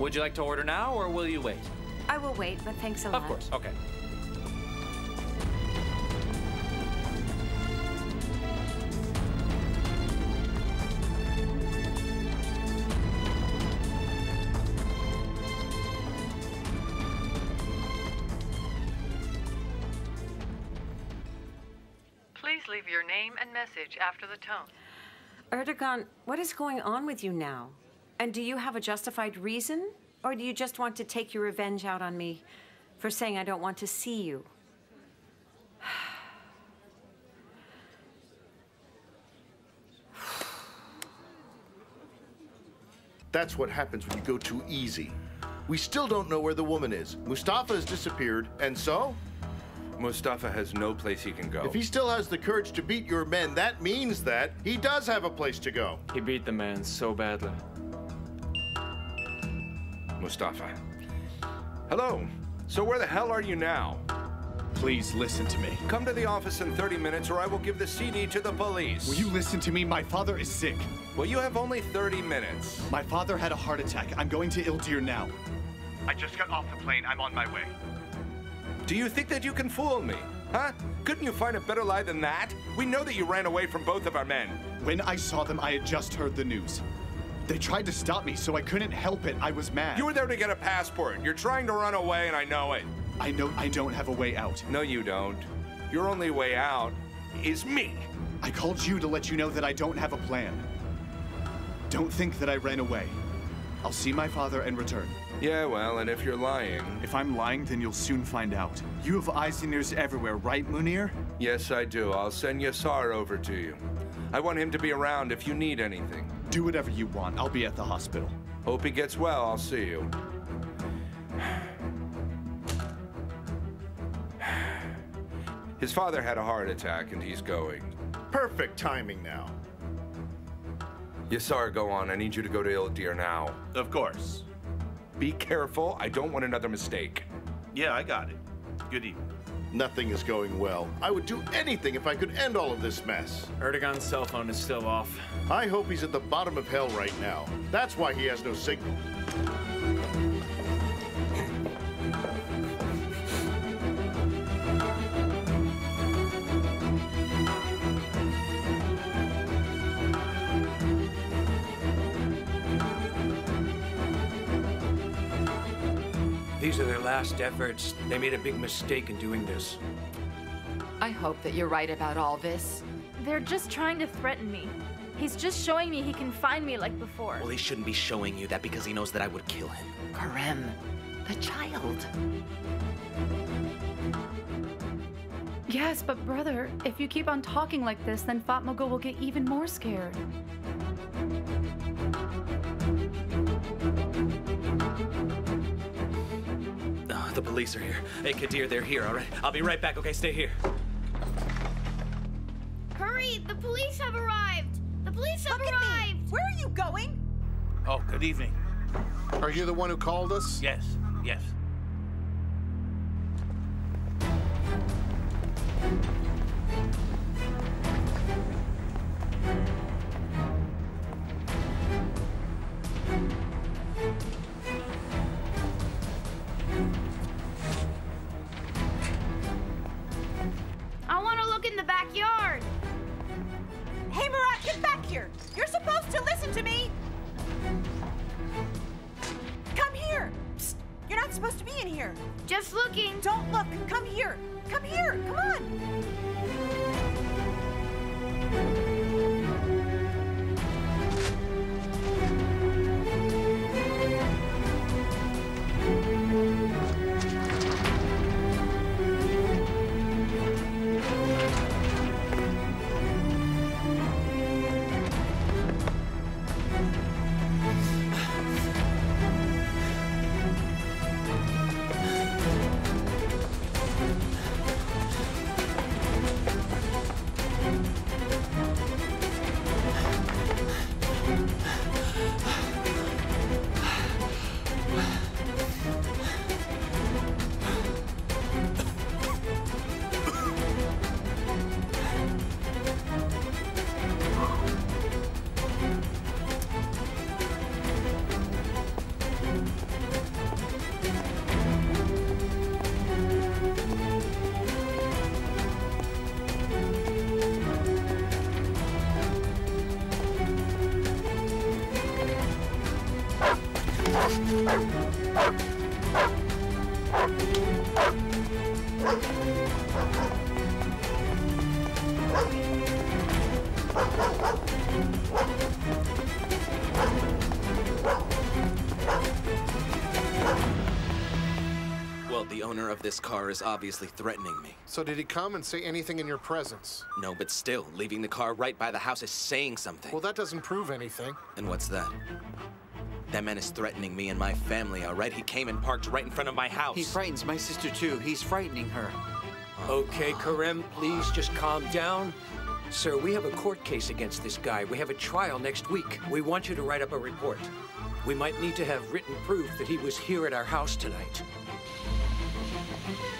Would you like to order now, or will you wait? I will wait, but thanks a lot. Of course. Okay. Please leave your name and message after the tone. Erdogan, what is going on with you now? And do you have a justified reason? Or do you just want to take your revenge out on me for saying I don't want to see you? That's what happens when you go too easy. We still don't know where the woman is. Mustafa has disappeared, and so? Mustafa has no place he can go. If he still has the courage to beat your men, that means that he does have a place to go. He beat the man so badly. Mustafa. Hello. So where the hell are you now? Please listen to me. Come to the office in 30 minutes or I will give the CD to the police. Will you listen to me? My father is sick. Well, you have only 30 minutes. My father had a heart attack. I'm going to Ildir now. I just got off the plane. I'm on my way. Do you think that you can fool me? Huh? Couldn't you find a better lie than that? We know that you ran away from both of our men. When I saw them, I had just heard the news. They tried to stop me, so I couldn't help it. I was mad. You were there to get a passport. You're trying to run away, and I know it. I know I don't have a way out. No, you don't. Your only way out is me. I called you to let you know that I don't have a plan. Don't think that I ran away. I'll see my father and return. Yeah, well, and if you're lying. If I'm lying, then you'll soon find out. You have eyes and ears everywhere, right, Munir? Yes, I do. I'll send Yassar over to you. I want him to be around if you need anything. Do whatever you want. I'll be at the hospital. Hope he gets well. I'll see you. His father had a heart attack and he's going. Perfect timing now. Yassar, go on. I need you to go to Ildir now. Of course. Be careful. I don't want another mistake. Yeah, I got it. Good evening. Nothing is going well. I would do anything if I could end all of this mess. Erdogan's cell phone is still off. I hope he's at the bottom of hell right now. That's why he has no signal. These are their last efforts. They made a big mistake in doing this. I hope that you're right about all this. They're just trying to threaten me. He's just showing me he can find me like before. Well, he shouldn't be showing you that because he knows that I would kill him. Karem, the child. Yes, but brother, if you keep on talking like this, then Fatmagul will get even more scared. The police are here. Hey, Kadir, they're here, all right? I'll be right back, okay? Stay here. Hurry! The police have arrived! The police have arrived! Where are you going? Oh, good evening. Are you the one who called us? Yes, yes. Here. Just looking. Don't look. Come here. Come here. Come on. Well, the owner of this car is obviously threatening me. So did he come and say anything in your presence? No, but still, leaving the car right by the house is saying something. Well, that doesn't prove anything. And what's that? That man is threatening me and my family, all right? He came and parked right in front of my house. He frightens my sister too. He's frightening her. Uh-huh. Okay, Karem, please just calm down. Sir, we have a court case against this guy. We have a trial next week. We want you to write up a report. We might need to have written proof that he was here at our house tonight. Thank you.